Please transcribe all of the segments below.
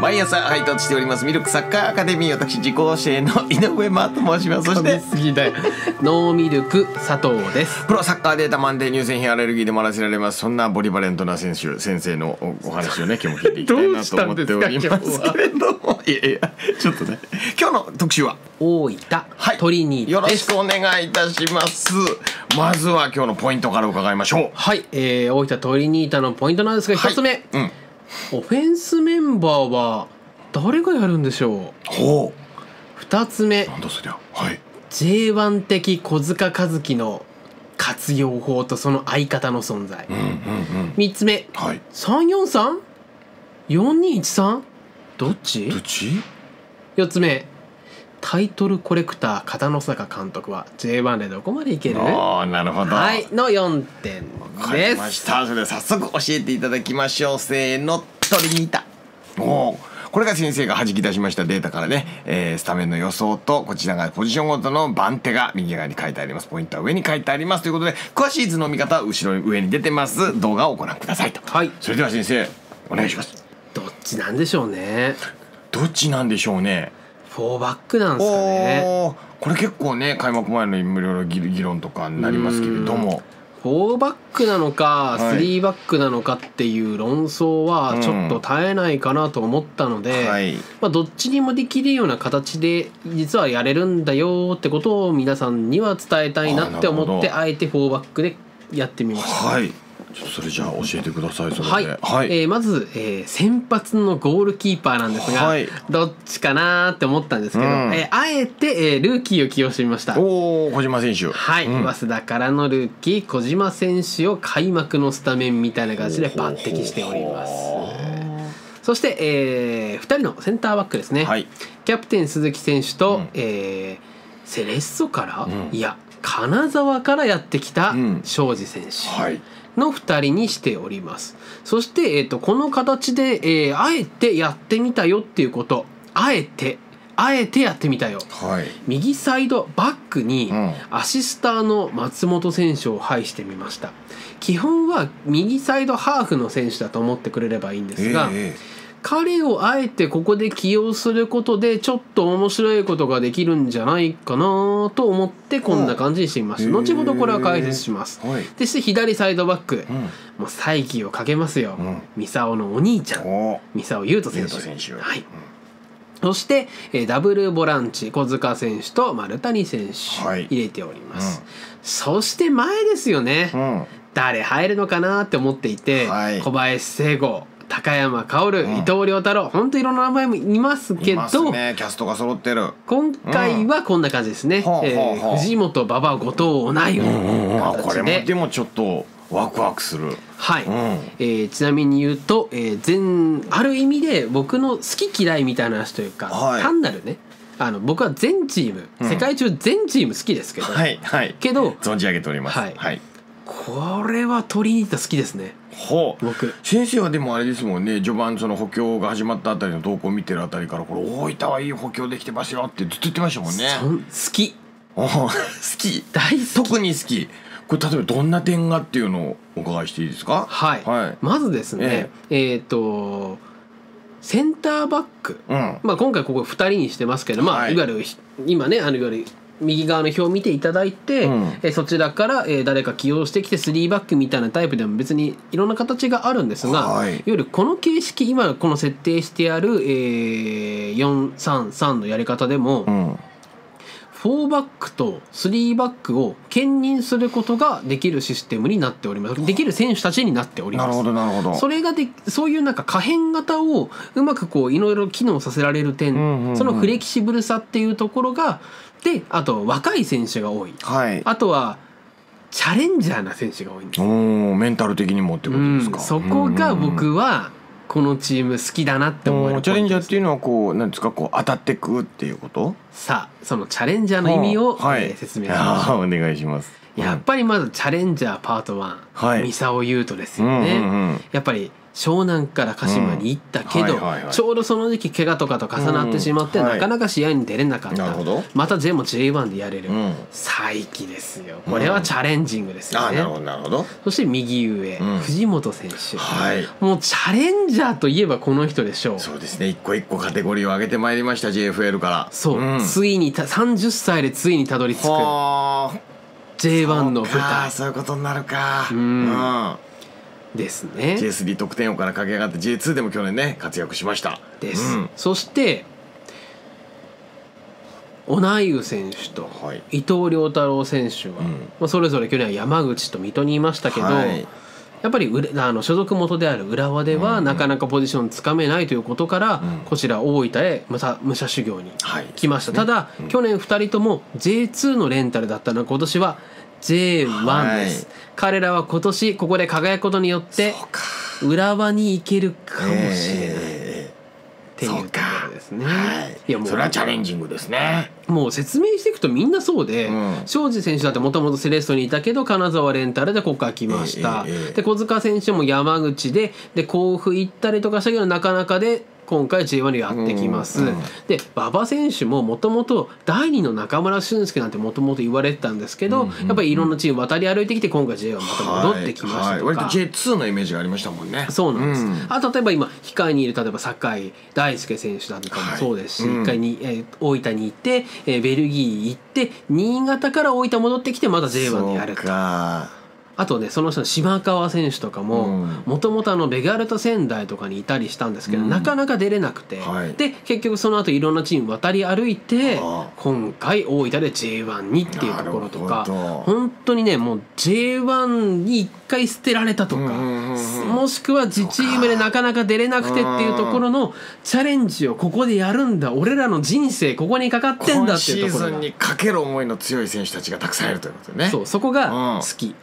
毎朝配達しておりますミルクサッカーアカデミー私自校生の井上真と申します。そしてすぎだよ。ノーミルク佐藤です。プロサッカーデータマンで乳製品アレルギーでもらせられます。そんなボリバレントな選手先生のおお話をね今日も聞いていきたいなと思っております。けれどもいやいやちょっとね今日の特集は？大分、はい。トリニーよろしくお願いいたします。まずは今日のポイントから伺いましょう。はい、えー、大分トリニータのポイントなんですがはい。一つ目、うんオフェンスメンバーは誰がやるんでしょう？ほ二つ目。うなんだそりゃ。はい。J1 的小塚和樹の活用法とその相方の存在。うんうんうん。三つ目。はい。343?4213? どっち？どっち？四つ目タイトルコレクター片野坂監督は J1 でどこまでいける？なるほど。はいの4点でりますした。それでは早速教えていただきましょう。せーの取りにいた。おおこれが先生が弾き出しましたデータからね、えースタメンの予想とこちらがポジションごとの番手が右側に書いてあります。ポイントは上に書いてあります。ということで詳しい図の見方は後ろに上に出てます。動画をご覧くださいと。はい。それでは先生お願いします。どっちなんでしょうね。どっちなんでしょうね4バックなんですかね。これ結構ね開幕前のいろいろ議議論とかになりますけれども。4バックなのかはい。3バックなのかっていう論争はちょっと絶えないかなと思ったので、はい。まあ、どっちにもできるような形で実はやれるんだよってことを皆さんには伝えたいなって思ってあえて4バックでやってみました。はいそれじゃあ教えてくださいそれで。はい、はい、えーまず、えー先発のゴールキーパーなんですが、はい。どっちかなーって思ったんですけど、うん。えーあえて、えールーキーを起用してみました。おお小島選手。はい、うん。早稲田からのルーキー小島選手を開幕のスタメンみたいな感じで抜擢しております。そして、え2人のセンターバックですね、はい。キャプテン鈴木選手と、うん。えーセレッソから、うん。いや金沢からやってきたうん。庄司選手。はいの2人にしております。そして、えー、とこの形で、えーあえてやってみたよっていうこと。あえてあえてやってみたよ。はい。右サイドバックにうん。アシスターの松本選手を配してみました。基本は右サイドハーフの選手だと思ってくれればいいんですが、え彼をあえてここで起用することでちょっと面白いことができるんじゃないかなと思ってこんな感じにしてみました、うん後ほどこれは解説します、えはい。そして左サイドバック、うん。もう再起をかけますよ、うん。ミサオのお兄ちゃん。おミサオ優斗選手。選手はい。そして、えーダブルボランチ小塚選手と丸谷選手。はい。入れております、そして前ですよね、うん。誰入るのかなって思っていて、はい。小林聖吾高山薫、うん。伊藤亮太郎本当いろんな名前もいますけどいますね。キャストが揃ってる。今回はこんな感じですね、ほうほうえほう。ー藤本馬場後藤同いうんあこれ形で。もでもちょっとワクワクする。はい、うん。えーちなみに言うと、えー全ある意味で僕の好き嫌いみたいな話というか、はい。単なるねあの僕は全チーム、うん。世界中全チーム好きですけど、はいはい。けど存じ上げております。はい。はい。これはトリニータ好きですねほう。僕。先生はでもあれですもんね序盤その補強が始まったあたりの動向を見てるあたりからこれ大分はいい補強できてますよってずっと言ってましたもんね。そん好き。お好き。大好き。特に好き。これ例えばどんな点がっていうのをお伺いしていいですか？はい、はい。まずですねえっ、とセンターバック、うん。まあ、今回ここ2人にしてますけど、まあはい。い、わゆるひ今ねあのいわゆる右側の表を見ていただいて、うん。えーそちらから、えー誰か起用してきて3バックみたいなタイプでも別にいろんな形があるんですが、はい。い、わゆるこの形式今この設定してある、えー、433のやり方でも、うん。4バックと3バックを兼任することができるシステムになっております。できる選手たちになっております。なるほどなるほど。それがでそういうなんか可変型をうまくこういろいろ機能させられる点、そのフレキシブルさっていうところがであと若い選手が多い。はい。あとはチャレンジャーな選手が多いんです。おーメンタル的にもってことですか、うん。そこが僕はこのチーム好きだなって思えるうんチャレンジャーっていうのはこうなんですか？こう当たってくっていうこと？さあそのチャレンジャーの意味を、はい。えー説明します。あ ーお願いします。やっぱりまずチャレンジャーパート1、はい。三沢優斗ですうんうんよね、うん。やっぱり湘南から鹿島に行ったけど、うん。はいはいはい。ちょうどその時期怪我とかと重なってしまって、うん。はい。なかなか試合に出れなかった。また J も J1 でやれる、うん。再起ですよ。これはチャレンジングですよね、なるほどなるほど。そして右上、うん。藤本選手、はい。もうチャレンジャーといえばこの人でしょう。そうですね。一個一個カテゴリーを上げてまいりました JFL から。そう、ん。ついにた30歳でついにたどり着く。はあ。J1 の舞台。そういうことになるか。うん。うんですね。J3 得点王から駆け上がって J2 でも去年ね活躍しました。です、うん。そしてオナイウ選手とはい。伊藤亮太郎選手は、うん。まあ、それぞれ去年は山口と水戸にいましたけど、はい。やっぱりうれあの所属元である浦和ではなかなかポジションつかめないということから、うん。こちら大分へ武者武者修行にはい。来ました、ただ、うん。去年2人とも J2 のレンタルだったのが今年は J1 です、はい。彼らは今年ここで輝くことによって浦和に行けるかもしれない、えっていうところですね。はい。いやもうそれはチャレンジングですね。もう説明していくとみんなそうで、うん。庄司選手だってもともとセレッソにいたけど金沢レンタルでここから来ました、ええええ。で小塚選手も山口でで甲府行ったりとかしたけどなかなかで今回 J1 にやってきます、うんうん。で馬場選手ももともと第二の中村俊輔なんてもともと言われてたんですけど、うんうんうん。やっぱりいろんなチーム渡り歩いてきて今回 J1 また戻ってきましたとか、はい。はい。割と J2 のイメージがありましたもんね。そうなんです、ん。あ例えば今控えにいる例えば酒井大輔選手だとかもそうですし、はいうん。一回に、えー大分に行って、えーベルギー行って新潟から大分戻ってきてまた J1 でやると。かあとねその人の島川選手とかもうん。もともとあのベガルタ仙台とかにいたりしたんですけど、うん。なかなか出れなくて、はい。で結局その後いろんなチーム渡り歩いて今回大分で J1 にっていうところとか本当にねもう J1 に一回捨てられたとか、うんうんうんうん。もしくは自チームでなかなか出れなくてっていうところのチャレンジをここでやるんだ俺らの人生ここにかかってんだ今ってシーズンいうところが。にかける思いの強い選手たちがたくさんいるということね。そうそこが好き、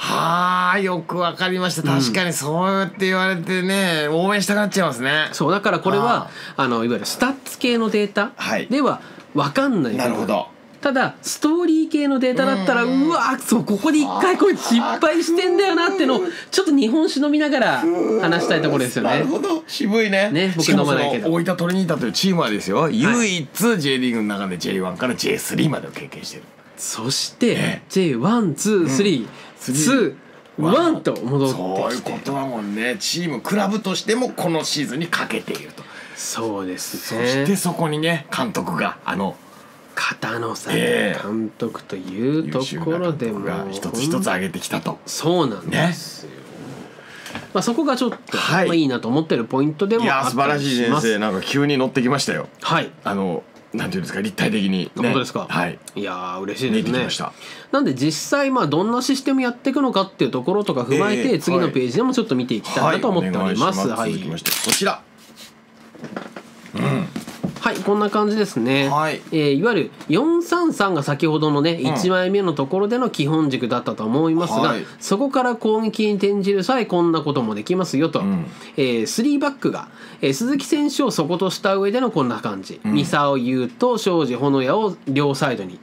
はあよくわかりました。確かにそうやって言われてね応援したくなっちゃいますね。そうだからこれはあのいわゆるスタッツ系のデータはい。では分かんない。なるほど。ただストーリー系のデータだったらううんわそうここで一回これ失敗してんだよなってのをちょっと日本酒飲みながら話したいところですよね。なるほど。渋いね。ね僕飲まないけど。大分トリニータというチームはですよ、唯一 J リーグの中で J1 から J3 までを経験してる。そしてね J12321 と戻そういうことはもんね。チームクラブとしてもこのシーズンにかけていると、そうですそしてねそこにね監督があの片野さんええ。監督というところでもが一つ一つ上げてきたと。そうなんですよ、まあ、そこがちょっと、はい。まあ、いいなと思ってるポイントでいもあったや素晴らりしますしい先生。なんか急に乗ってきましたよ。はい。あのなんていうんですか立体的に、ね、本当ですか。はい。いやー嬉しいですね。てきました。なんで実際まあどんなシステムやっていくのかっていうところとか踏まえて、ええ次のページでもちょっと見ていきたいなと思っております。はい。い、はお願し続きましてこちらはい、こんな感じですね。はい。えーいわゆる433が先ほどのね、ん。1枚目のところでの基本軸だったと思いますが、はい。そこから攻撃に転じる際こんなこともできますよと、ん。えー、3バックが、えー鈴木選手を底とした上でのこんな感じ、三沢優と庄司穂也を両サイドに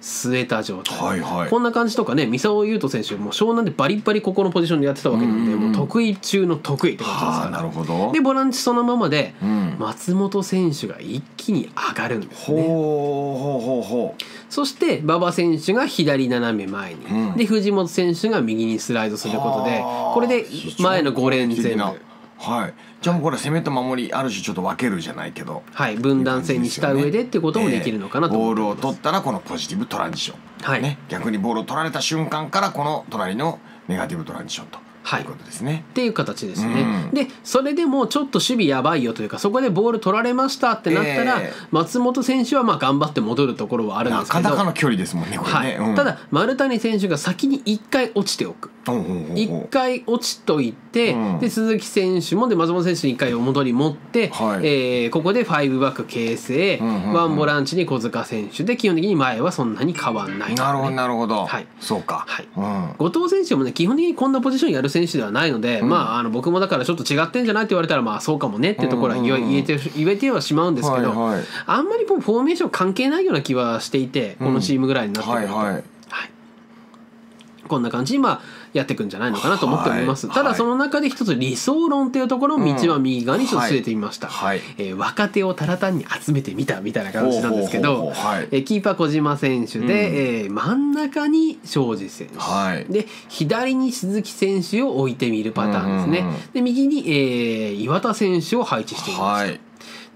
据えた状態、はいはい。こんな感じとかね三沢優斗選手も湘南でバリッバリここのポジションでやってたわけなんで、うん。うんうんもう得意中の得意って感じですからるほど。でボランチそのままで、うん。松本選手が一気に上がるんですね。ほうほうほうほそして馬場選手が左斜め前に、うん。で藤本選手が右にスライドすうることではあ。これで前の5連全部はい。じゃあもうこれ攻めと守りある種ちょっと分けるじゃないけど。はい。分断線にした上でっていうこともできるのかなと。ボールを取ったらこのポジティブトランジション、はい。ね、逆にボールを取られた瞬間からこの隣のネガティブトランジションとはい。いうことですね。っていう形ですね、うん。でそれでもちょっと守備やばいよというかそこでボール取られましたってなったら、ええ。松本選手はまあ頑張って戻るところはあるんでなかすけどなかの距離ですもんねこれはい。ね。うん。ただ丸谷選手が先に1回落ちておく。ほうほうほうほう。一回落ちといて、うん。で鈴木選手もで松本選手に一回お戻り持って、はい。えーここで5バック形成、うんうんうん。ワンボランチに小塚選手で基本的に前はそんなに変わんない、なるほどなるほど。はい。そうか。はい。うん。後藤選手もね基本的にこんなポジションやる選手ではないので、まああの僕もだからちょっと違ってんじゃないって言われたらまあそうかもねっていうところは言えて言えてはしまうんですけど、はいはい。あんまりもうフォーメーション関係ないような気はしていてこのチームぐらいになってくると。はいはい。はい、こんな感じに、まあやっていくんじゃないのかなと思っております、ただその中で一つ理想論というところの道は右側にちょっと据えてみました、はい。えー若手をただ単に集めてみたみたいな感じなんですけどえーキーパー小島選手で、えー真ん中に庄司選手、はい。で左に鈴木選手を置いてみるパターンですね、で右に、えー岩田選手を配置していました、はい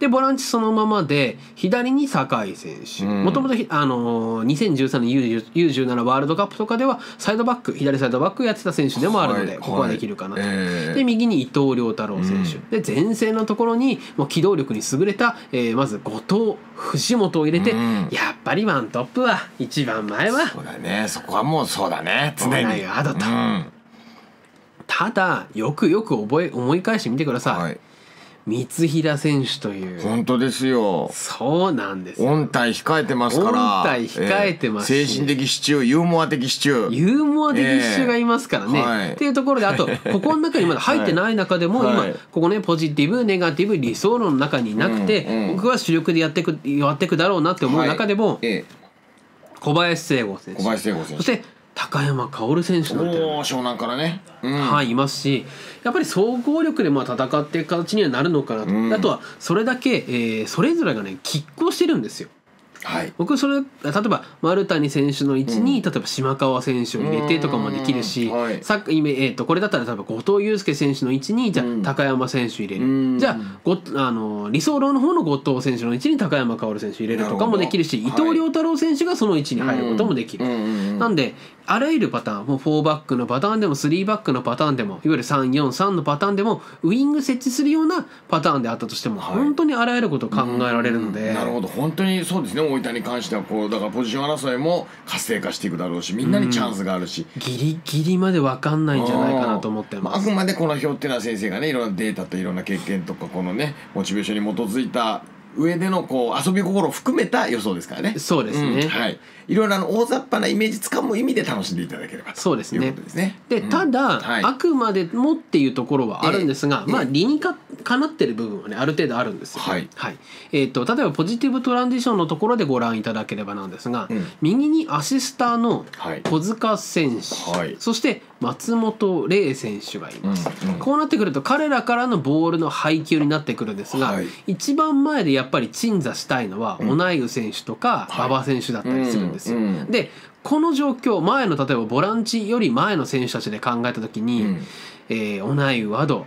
でボランチそのままで左に酒井選手。うん。もともとあのー2013年 U- U17 ワールドカップとかではサイドバック左サイドバックやってた選手でもあるので、はいここはできるかなと。はいええ。で右に伊藤亮太郎選手、で前線のところにもう機動力に優れた、えーまず後藤藤本を入れて、うん。やっぱりワントップは一番前は。そうだね。そこはもうそうだね。常に。オーナイアドとうん。ただよくよく覚え思い返してみてください、はい三平選手という。本当ですよ。そうなんですよ。音体控えてますから。音体控えてますし。えー精神的支柱ユーモア的支柱。ユーモア的一種がいますからね、ええ。はい。っていうところであと ここの中にまだ入ってない中でも、はい。今ここねポジティブネガティブ理想論の中になくて、うんうん僕は主力でやっていくやっていくだろうなって思う中でも、はい。え小林聖吾選手。小林聖吾選手。そして高山薫選手なんて湘南からね。うん。はい、いますしやっぱり総合力でまあ戦っていく形にはなるのかなと、うん。あとはそれだけ、えーそれぞれがね拮抗してるんですよ。はい。僕それ例えば丸谷選手の位置に、例えば島川選手を入れてとかもできるし、うんはい。さっきえー、とこれだったら例えば後藤祐介選手の位置にじゃ高山選手入れる、うん。じゃあごあの理想論の方の後藤選手の位置に高山薫選手入れるとかもできるし伊藤亮太郎選手がその位置に入ることもできる。うん。うん。うん。なんであらゆるパターンもう4バックのパターンでも3バックのパターンでもいわゆる343のパターンでもウイング設置するようなパターンであったとしても、はい。本当にあらゆることを考えられるので、なるほど。本当にそうですね大分に関してはこうだからポジション争いも活性化していくだろうしみんなにチャンスがあるし、ギリギリまで分かんないんじゃないかなと思ってあます。あくまでこの表っていうのは先生がねいろんなデータといろんな経験とかこのねモチベーションに基づいた上でのこう遊び心を含めた予想ですからね。そうですね。ん。はい。いろいろあの大雑把なイメージつかむ意味で楽しんでいただければとそうですね。ですね。でうん。ただ、はい。あくまでもっていうところはあるんですが、ええ。まあ理にかかなってる部分はねある程度あるんですよ。はい。えー、と例えばポジティブトランジションのところでご覧いただければなんですが、うん。右にアシスターのはい。小塚選手、はい。そして松本玲選手がいます、うんうん。こうなってくると彼らからのボールの配球になってくるんですが、はい。一番前でやっぱり鎮座したいのはオナイウ選手とかはい。馬場選手だったりするんですよ。でこの状況前の例えばボランチより前の選手たちで考えた時に、うん。えーオナイウアド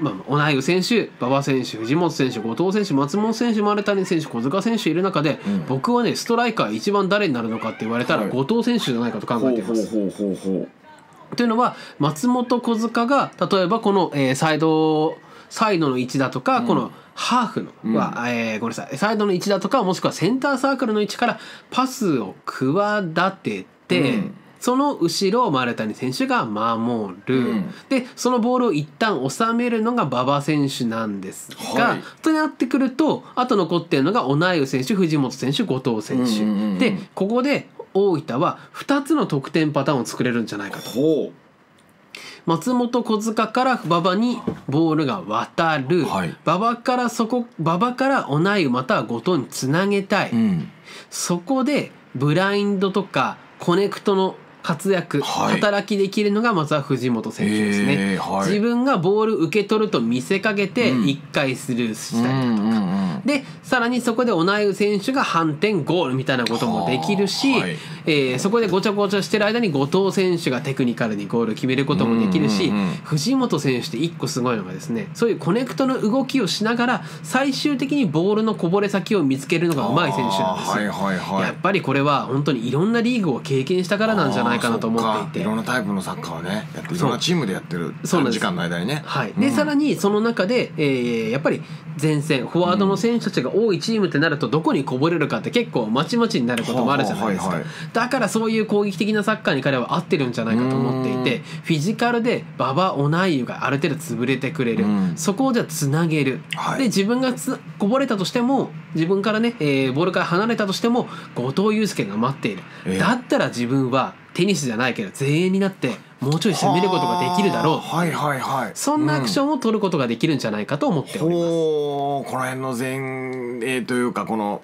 まあ、オナイウ選手馬場選手藤本選手後藤選手松本選手丸谷選手小塚選手いる中で、うん。僕はねストライカー一番誰になるのかって言われたら、はい。後藤選手じゃないかと考ほえています。うほうほうほう。というのは松本小塚が例えばこの、えーサイドサイドの位置だとか、このハーフのは、えーごめんなさいサイドの位置だとかもしくはセンターサークルの位置からパスを企てて、うんその後ろを丸谷選手が守る、うん。でそのボールを一旦収めるのが馬場選手なんですが、はい。となってくるとあと残ってるのがオナイウ選手藤本選手後藤選手、うんうんうんうん。でここで大分は2つの得点パターンを作れるんじゃないかと。ほ松本小塚から馬場にボールが渡る、はい。馬場からそこ馬場からオナイウまたは後藤につなげたい、う。うん。そこでブラインドとかコネクトの活躍、はい。働きできるのがまずは藤本選手ですね、はい。自分がボール受け取ると見せかけてうん。一回スルーしたりだとか、うんでさらにそこでオナイウ選手が反転ゴールみたいなこともできるし、はい。えーそこでごちゃごちゃしてる間に後藤選手がテクニカルにゴール決めることもできるし、うんうんうん藤本選手って一個すごいのがですねそういうコネクトの動きをしながら最終的にボールのこぼれ先を見つけるのがうまい選手なんですよ。はいはいはい。やっぱりこれは本当にいろんなリーグを経験したからなんじゃないか。なと思っていて。いろんなタイプのサッカーをねやっていろんなチームでやってるそ時間の間にね。はい、で、うん。さらにその中で、えーやっぱり前線フォワードの選手たちが多いチームってなるとどこにこぼれるかって結構まちまちになることもあるじゃないですか、だからそういう攻撃的なサッカーに彼は合ってるんじゃないかと思っていてフィジカルで馬場オナイユがある程度潰れてくれる、うん。そこをじゃあつなげる、はい。で自分がつこぼれたとしても自分からね、えーボールから離れたとしても後藤祐介が待っている、ええ。だったら自分はテニスじゃないけど前衛になってもうちょい攻めることができるだろうはいはいはいそんなアクションを取ることができるんじゃないかと思っております。ほうこの辺の前衛というかこの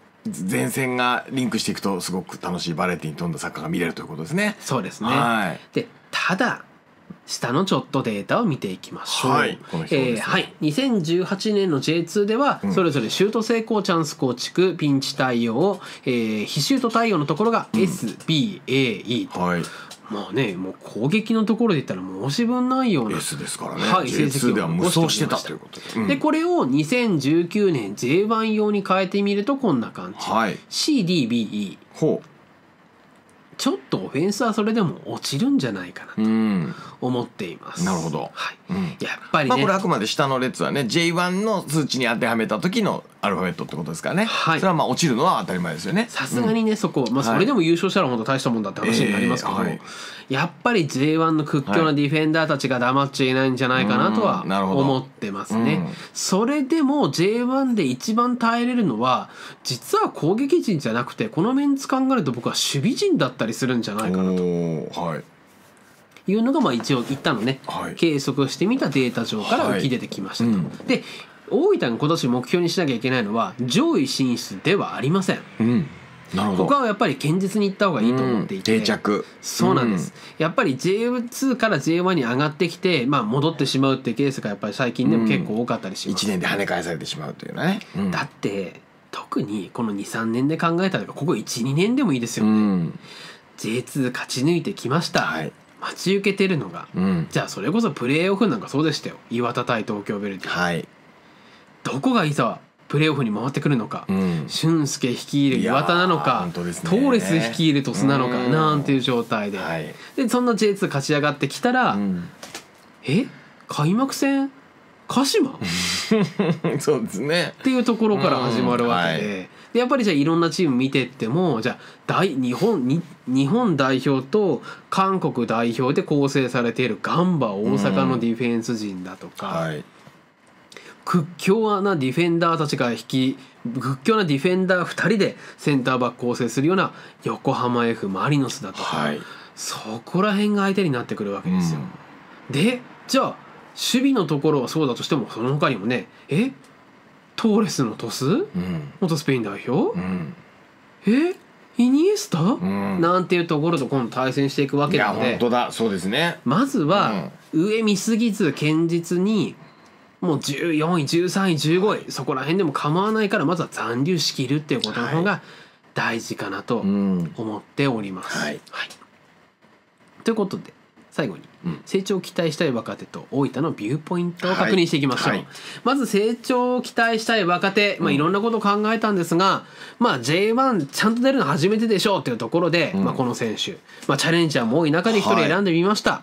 前線がリンクしていくとすごく楽しいバラエティに富んだサッカーが見れるということですね。そうですね。はい。でただ下のちょっとデータを見ていきましょう。はいこの表ですね。えーはい。2018年の J2 では、それぞれシュート成功、チャンス構築、ピンチ対応、えー非シュート対応のところが S、B、A、E と。はい。まあね、もう攻撃のところで言ったら申し分ないような S ですからね、はい、成績 J2 をでは無双してたということで、うん。でこれを2019年 J1 用に変えてみるとこんな感じ、はい。CDBE ほちょっとオフェンスはそれでも落ちるんじゃないかなううん。と思っています、なるほど。はい。うん。やっぱりね、まあこれあくまで下の列はね J1 の数値に当てはめた時のアルファベットってことですからね、はい。それはまあ落ちるのは当たり前ですよね。さすがにね、そこ、まあ、はい。それでも優勝したら本当大したもんだって話になりますけど、えーはいやっぱり J1 の屈強なディフェンダーたちが黙っちゃいないんじゃないかなとは思ってますね。うん。それでも J1 で一番耐えれるのは実は攻撃陣じゃなくてこのメンツ考えると僕は守備陣だったりするんじゃないかなと。はいいうのがまあ一応一旦のね、はい。計測してみたデータ上から浮き出てきましたと。はいうん。で大分が今年目標にしなきゃいけないのは上位進出ではありません。うん。なるほど。ここはやっぱり堅実にいった方がいいと思っていて、うん。定着。そうなんです、やっぱり J2 から J1 に上がってきて、まあ、戻ってしまうっていうケースがやっぱり最近でも結構多かったりします、1年で跳ね返されてしまうというね、うん。だって特にこの23年で考えたらここ12年でもいいですようね、ん J2 勝ち抜いてきました、はい待ち受けてるのが、うん。じゃあそれこそプレーオフなんかそうでしたよ。岩田対東京ヴェルディ、はい。どこがいざプレーオフに回ってくるのか、うん。俊介率いる岩田なのか、ね。トーレス率いる鳥栖なのかうん。なんていう状態で、はい。でそんな J2 勝ち上がってきたら、うん。え？開幕戦？鹿島？っ そうですね。ていうところから始まるわけで,、うんはでやっぱりじゃあいろんなチーム見てってもじゃあ大日本に日本代表と韓国代表で構成されているガンバ大阪のディフェンス陣だとか、はい。屈強なディフェンダーたちが引き屈強なディフェンダー2人でセンターバック構成するような横浜 F マリノスだとか、はい。そこら辺が相手になってくるわけですよ。でじゃあ守備のところはそうだとしてもその他にもねえ？トーレスのトス？うん。元スペイン代表、うん。え？イニエスタ、ん。なんていうところと今度対戦していくわけなので。本当だ。そうですね。まずは上見すぎず堅実にもう14位13位15位そこら辺でも構わないからまずは残留しきるっていうことの方が大事かなとうん。思っております。はい。ということで最後に。うん成長を期待したい若手と大分のビューポイントを確認していきましょう、はい。はいまず成長を期待したい若手、まあ、いろんなことを考えたんですが、まあ、J1 ちゃんと出るの初めてでしょうというところで、うん。まあ、この選手、まあ、チャレンジャーも多い中で一人選んでみました、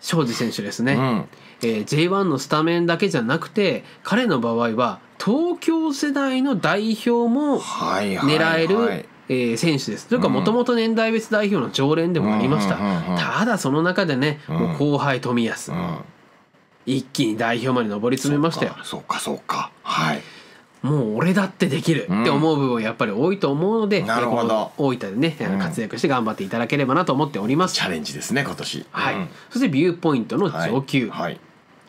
庄司選手ですね、うん。えー J1 のスタメンだけじゃなくて彼の場合は東京世代の代表も狙える、はいえー選手です。というかもともと年代別代表の常連でもありました、うんうんうんうんただその中でね、うん。もう後輩冨安、うん。一気に代表まで上り詰めましたよ。そうかそうかはい。もう俺だってできるって思う部分やっぱり多いと思うので、なるほど。大分でね、活躍して頑張っていただければなと思っております、チャレンジですね今年。はい。うん。そしてビューポイントの上級、はい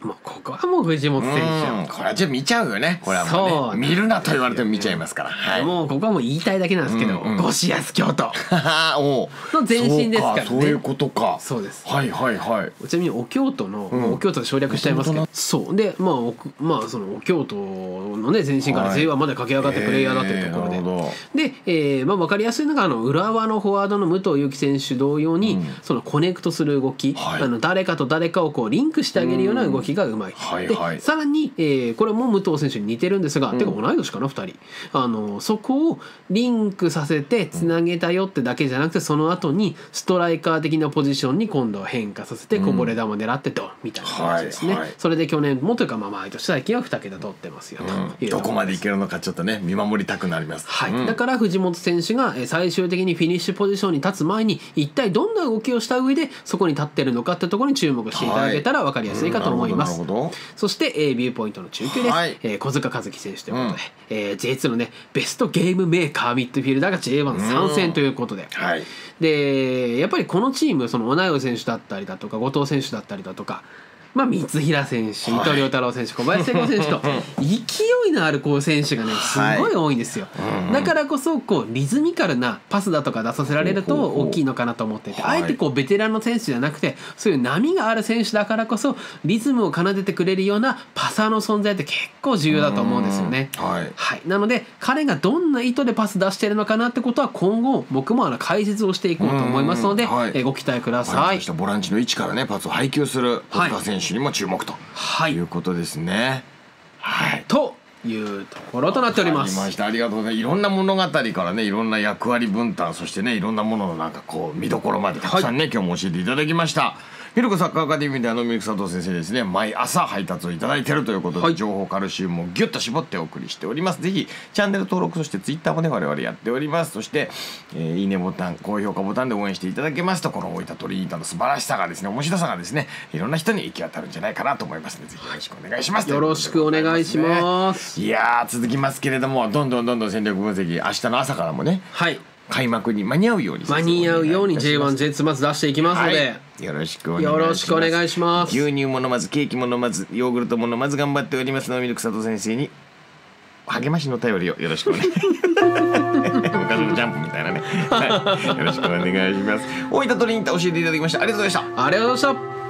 もうここはもう藤本選うんこれはじゃあ見ちゃうよね。これはもうそう。ね見るなと言われても見ちゃいますから。はい。手もうここはもう言いたいだけなんですけど、うんうん。ゴシアス京都。の前身ですからね。そうそういうことか。そうです。はいはいはい。ちなみにお京都の、うん。お京都で省略しちゃいますけど。本そう。でまあおまあそのお京都のね前身からはい。J1 まで駆け上がってプレイヤーだというところで、へーなるほで、えーまあ、分かりやすいのがあの浦和のフォワードの武藤裕樹選手同様に、うん。そのコネクトする動き、はい。あの誰かと誰かをこうリンクしてあげるような動きがうまい、はいはい。でさらに、えーこれも武藤選手に似てるんですが、てか同い年かな2人。あのそこをリンクさせてつなげたよってだけじゃなくてその後にストライカー的なポジションに今度は変化させてこぼれ球狙ってドンみたいな感じですね、はいはい。それで去年もというかまあ毎年最近は2桁取ってますよというとろうん。どこまでいけるのかちょっとね見守りたくなります。はい。うん。だから藤本選手がえー最終的にフィニッシュポジションに立つ前に一体どんな動きをした上でそこに立ってるのかってところに注目していただけたら分かりやすいかと思います。なるほど。なるほそして、えービューポイントの中級です、はい。えー小塚和樹選手ということで、えー J2 のねベストゲームメーカーミッドフィルダーが J1 参戦ということで、どはい。でやっぱりこのチームその同い選手だったりだとか後藤選手だったりだとかまあ、三平選手伊藤亮太郎選手小林聖子選手と勢いのあるこう選手がねすごい多いんですよ、だからこそこうリズミカルなパスだとか出させられると大きいのかなと思っててあえてこうベテランの選手じゃなくてそういう波がある選手だからこそリズムを奏でてくれるようなパサーの存在って結構重要だと思うんですよね。はい。はい、なので彼がどんな意図でパス出してるのかなってことは今後僕もあの解説をしていこうと思いますので、ご期待くださはい。ボランチの位置からねパスを配球する選手にも注目とはいいうことですね。はい。というところとなっております。ましたありがとうございますいろんな物語からねいろんな役割分担そしてねいろんなもののなんかこう見どころまでたくさんね、今日も教えていただきましたミルクサッカーアカデミーであのミルク佐藤先生ですね。毎朝配達をいただいているということで、はい。情報カルシウムをギュッと絞ってお送りしております。ぜひチャンネル登録そしてツイッターもね我々やっております。そして、えーいいねボタン高評価ボタンで応援していただけます。とこの大分トリニータの素晴らしさがですね面白さがですねいろんな人に行き渡るんじゃないかなと思いますのでぜひよろしくお願いします。よろしくお願いします。いやー続きますけれどもどんどんどんどん戦略分析明日の朝からもねはい。開幕に間に合うように間に合うように先生お願いいたし J1、J2 まず出していきますので、はい、よろしくお願いします。よろしくお願いします。牛乳も飲まずケーキも飲まずヨーグルトも飲まず頑張っておりますのミルク佐藤先生に励ましの頼りをよろしくお願い。昔のジャンプみたいなね、はい、よろしくお願いします。大分トリニータ教えていただきました。ありがとうございました。ありがとうございました。